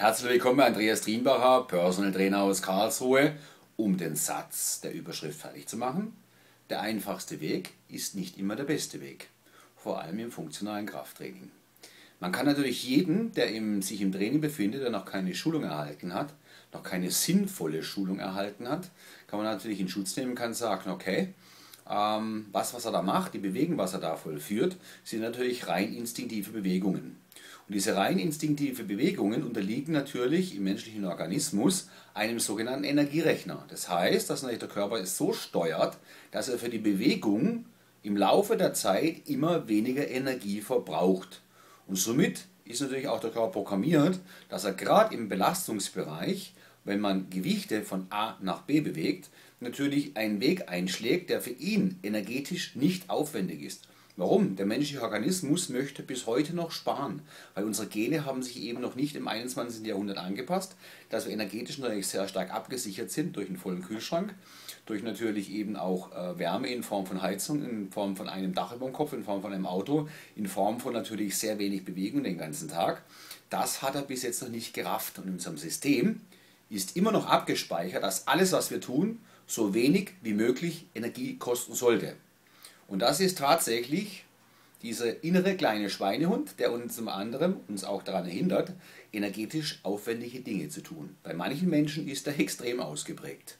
Herzlich willkommen Andreas Drienbacher, Personal Trainer aus Karlsruhe. Um den Satz der Überschrift fertig zu machen, der einfachste Weg ist nicht immer der beste Weg, vor allem im funktionalen Krafttraining. Man kann natürlich jeden, der im, sich im Training befindet, der noch keine Schulung erhalten hat, noch keine sinnvolle Schulung erhalten hat, kann man natürlich in Schutz nehmen, kann sagen, okay, ähm, was, was er da macht, die Bewegungen, was er da vollführt, sind natürlich rein instinktive Bewegungen. Und diese rein instinktive Bewegungen unterliegen natürlich im menschlichen Organismus einem sogenannten Energierechner. Das heißt, dass natürlich der Körper es so steuert, dass er für die Bewegung im Laufe der Zeit immer weniger Energie verbraucht. Und somit ist natürlich auch der Körper programmiert, dass er gerade im Belastungsbereich, wenn man Gewichte von A nach B bewegt, natürlich einen Weg einschlägt, der für ihn energetisch nicht aufwendig ist. Warum? Der menschliche Organismus möchte bis heute noch sparen, weil unsere Gene haben sich eben noch nicht im 21. Jahrhundert angepasst, dass wir energetisch natürlich sehr stark abgesichert sind durch einen vollen Kühlschrank, durch natürlich eben auch äh, Wärme in Form von Heizung, in Form von einem Dach über dem Kopf, in Form von einem Auto, in Form von natürlich sehr wenig Bewegung den ganzen Tag. Das hat er bis jetzt noch nicht gerafft und in unserem System ist immer noch abgespeichert, dass alles, was wir tun, so wenig wie möglich Energie kosten sollte. Und das ist tatsächlich dieser innere kleine Schweinehund, der uns zum anderen uns auch daran hindert, energetisch aufwendige Dinge zu tun. Bei manchen Menschen ist er extrem ausgeprägt.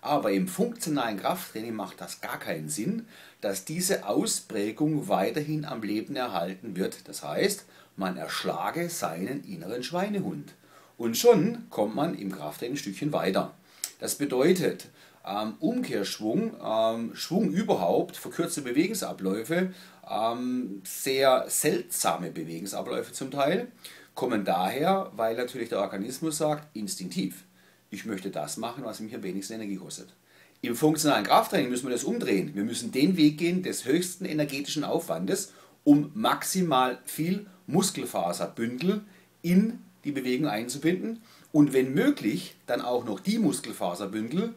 Aber im funktionalen Krafttraining macht das gar keinen Sinn, dass diese Ausprägung weiterhin am Leben erhalten wird. Das heißt, man erschlage seinen inneren Schweinehund. Und schon kommt man im Krafttraining ein Stückchen weiter. Das bedeutet, ähm, Umkehrschwung, ähm, Schwung überhaupt, verkürzte Bewegungsabläufe, ähm, sehr seltsame Bewegungsabläufe zum Teil, kommen daher, weil natürlich der Organismus sagt, instinktiv, ich möchte das machen, was mich am wenigsten Energie kostet. Im funktionalen Krafttraining müssen wir das umdrehen. Wir müssen den Weg gehen des höchsten energetischen Aufwandes, um maximal viel Muskelfaserbündel in die Bewegung einzubinden und wenn möglich dann auch noch die Muskelfaserbündel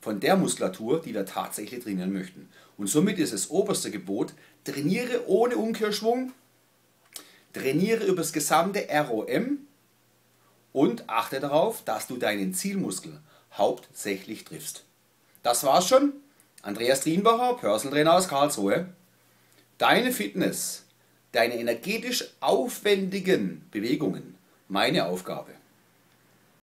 von der Muskulatur, die wir tatsächlich trainieren möchten. Und somit ist das oberste Gebot, trainiere ohne Umkehrschwung, trainiere über das gesamte ROM und achte darauf, dass du deinen Zielmuskel hauptsächlich triffst. Das war's schon. Andreas Drienbacher, Personal Trainer aus Karlsruhe. Deine Fitness, deine energetisch aufwendigen Bewegungen, meine Aufgabe.